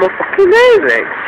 fucking amazing.